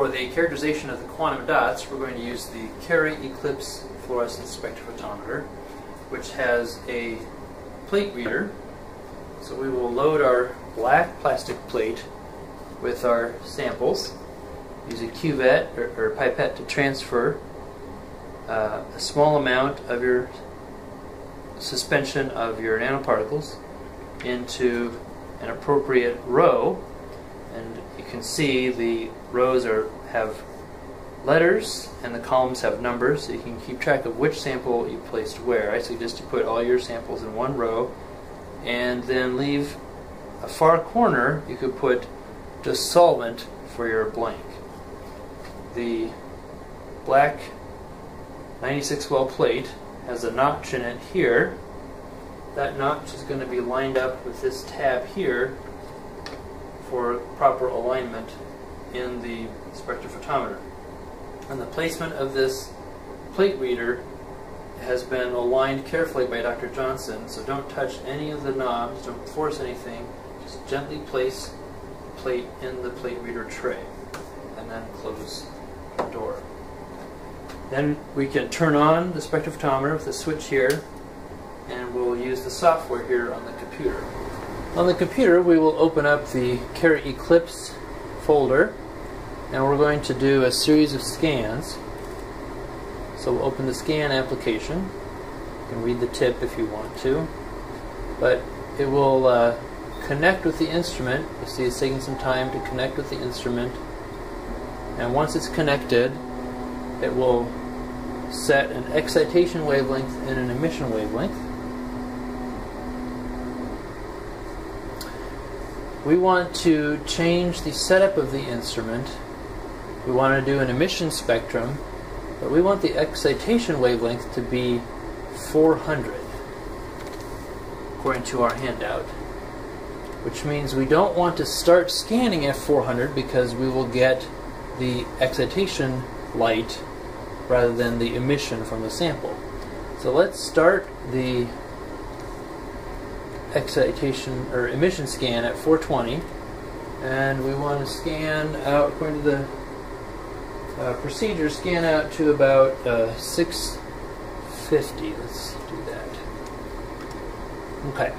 for the characterization of the quantum dots, we're going to use the Cary Eclipse fluorescence spectrophotometer, which has a plate reader. So we will load our black plastic plate with our samples. Use a cuvette or, or pipette to transfer uh, a small amount of your suspension of your nanoparticles into an appropriate row and you can see the rows are have letters and the columns have numbers so you can keep track of which sample you placed where. I suggest you put all your samples in one row and then leave a far corner you could put just solvent for your blank. The black 96 well plate has a notch in it here. That notch is going to be lined up with this tab here for proper alignment in the spectrophotometer. And the placement of this plate reader has been aligned carefully by Dr. Johnson, so don't touch any of the knobs, don't force anything, just gently place the plate in the plate reader tray, and then close the door. Then we can turn on the spectrophotometer with the switch here, and we'll use the software here on the computer. On the computer, we will open up the Cary Eclipse folder, and we're going to do a series of scans. So we'll open the scan application. You can read the tip if you want to. But it will uh, connect with the instrument. You see it's taking some time to connect with the instrument. And once it's connected, it will set an excitation wavelength and an emission wavelength. We want to change the setup of the instrument. We want to do an emission spectrum, but we want the excitation wavelength to be 400, according to our handout. Which means we don't want to start scanning at 400 because we will get the excitation light rather than the emission from the sample. So let's start the excitation or emission scan at 420 and we want to scan out according to the uh, procedure scan out to about uh, 650 let's do that. Okay.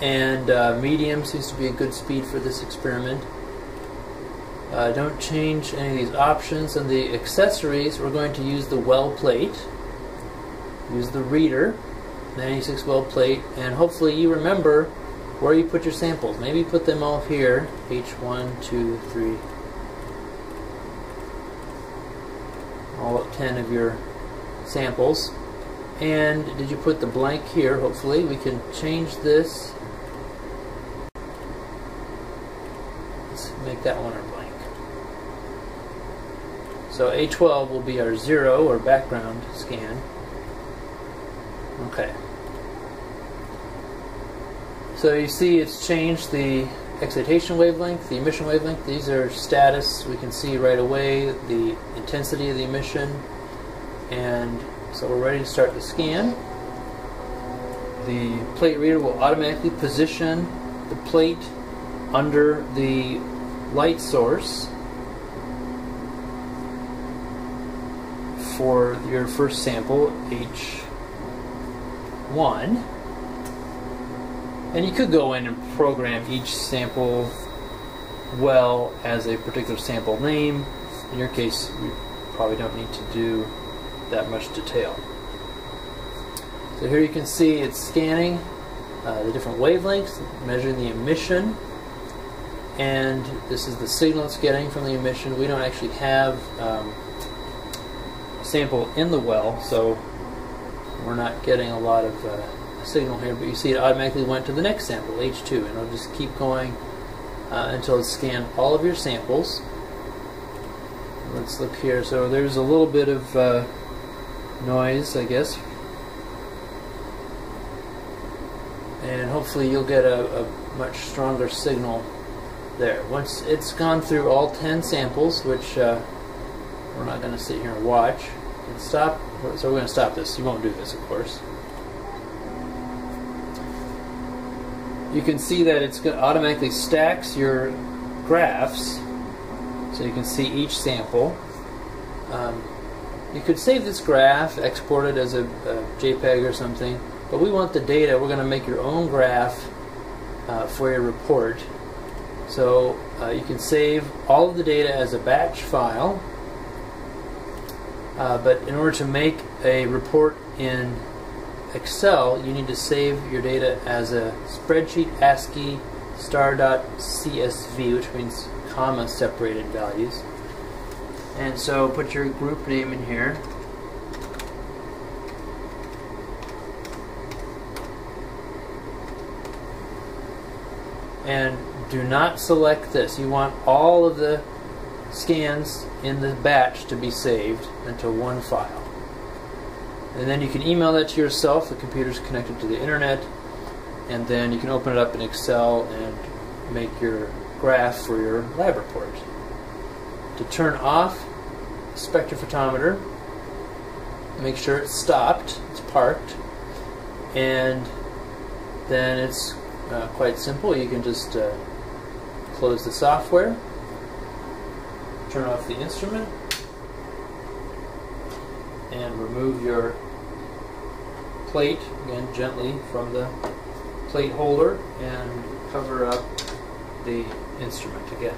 And uh, medium seems to be a good speed for this experiment. Uh, don't change any of these options. And the accessories we're going to use the well plate. Use the reader 96 well plate and hopefully you remember where you put your samples. Maybe put them all here, H1, 2, 3, all 10 of your samples. And did you put the blank here? Hopefully we can change this. Let's make that one our blank. So A12 will be our zero or background scan. Okay. So you see it's changed the excitation wavelength, the emission wavelength. These are status. We can see right away the intensity of the emission. And so we're ready to start the scan. The plate reader will automatically position the plate under the light source for your first sample, H1. And you could go in and program each sample well as a particular sample name. In your case, you probably don't need to do that much detail. So here you can see it's scanning uh, the different wavelengths, measuring the emission, and this is the signal it's getting from the emission. We don't actually have um, a sample in the well, so we're not getting a lot of uh, signal here, but you see it automatically went to the next sample, H2, and it'll just keep going uh, until it's scanned all of your samples. Let's look here. So there's a little bit of uh, noise, I guess. And hopefully you'll get a, a much stronger signal there. Once it's gone through all 10 samples, which uh, we're not going to sit here and watch, and stop. So we're going to stop this. You won't do this, of course. You can see that it's going to automatically stacks your graphs. So you can see each sample. Um, you could save this graph, export it as a, a, JPEG or something, but we want the data. We're going to make your own graph uh, for your report. So uh, you can save all of the data as a batch file, uh, but in order to make a report in Excel, you need to save your data as a spreadsheet ASCII star.csv, which means comma separated values. And so put your group name in here. And do not select this. You want all of the scans in the batch to be saved into one file. And then you can email that to yourself. The computer's connected to the internet. And then you can open it up in Excel and make your graph for your lab report. To turn off spectrophotometer, make sure it's stopped, it's parked, and then it's uh, quite simple. You can just uh, close the software, turn off the instrument, and remove your plate, again gently from the plate holder, and cover up the instrument again.